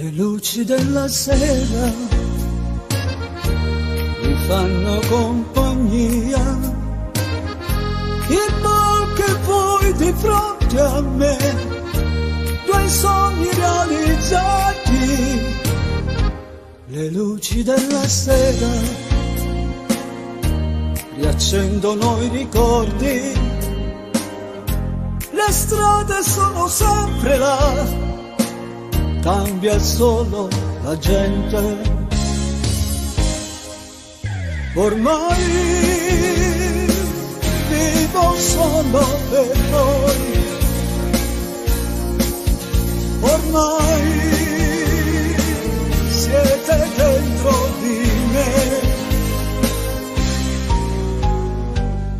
luci della sera mi fanno compagnia. Che mal che vuoi di fronte a me, due sogni realizzati, le luci della sera riaccendono i ricordi, le strade sono sempre là cambia solo la gente. Ormai vivo solo per voi. Ormai siete dentro di me.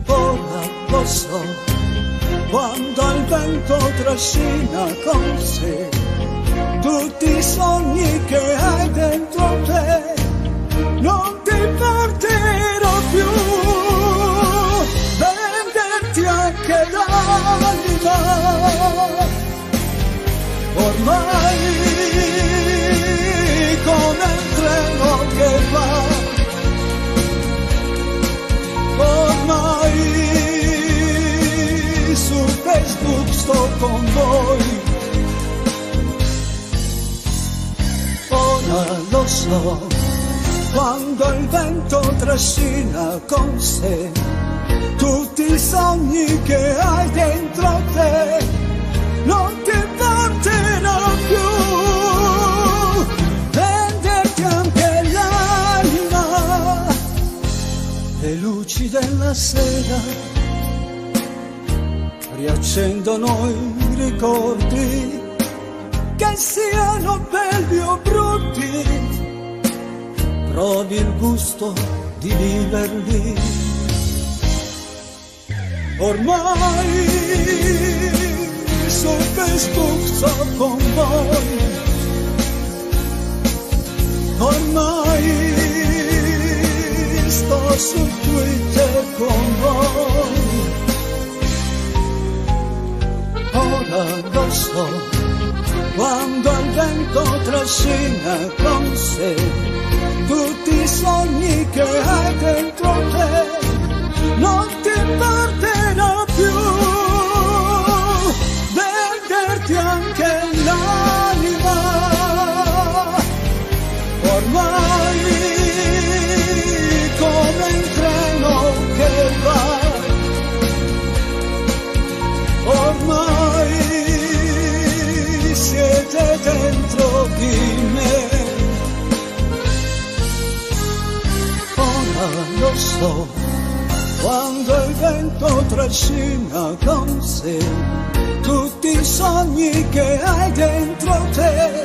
Ora lo so, quando il vento trascina con sé tutti i sogni che hai dentro te, non ti porterò più, venderti anche l'anima, ormai come il treno che va, ormai su Facebook sto con voi. Lo so, quando il vento trascina con sé tutti i sogni che hai dentro te, non ti porterò più. Venderti anche l'anima, le luci della sera riaccendono i ricordi che siano belli provi il gusto di viverli. Ormai su Facebook sto con voi, ormai sto su Twitter con voi. Ora lo so quando il vento trascina con sé tutti i sogni che hai dentro te, non ti porterò più, venderti anche di me. Ora lo so, quando il vento trascina con sé tutti i sogni che hai dentro te